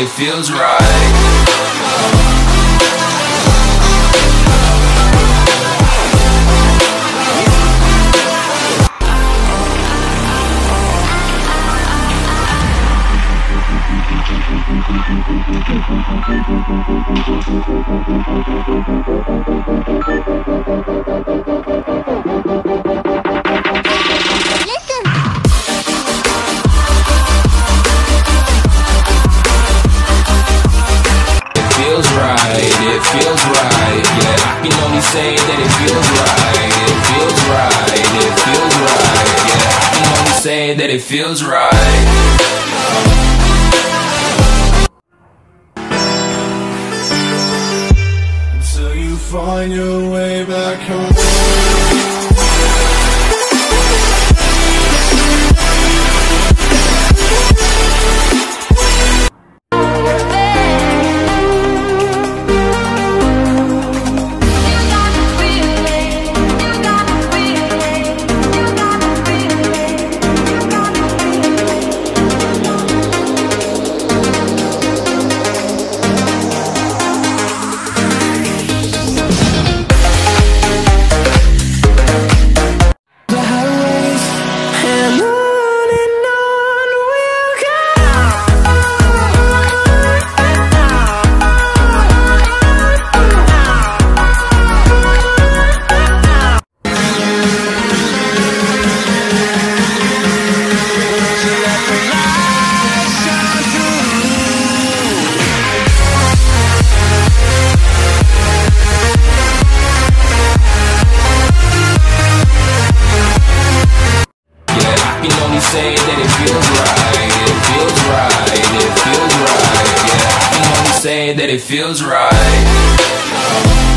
it feels right. It say that it feels right, it feels right, it feels right, yeah. I can only say that it feels right. Until you find your way back home. Say that it feels right, it feels right, it feels right, yeah. I can only say that it feels right.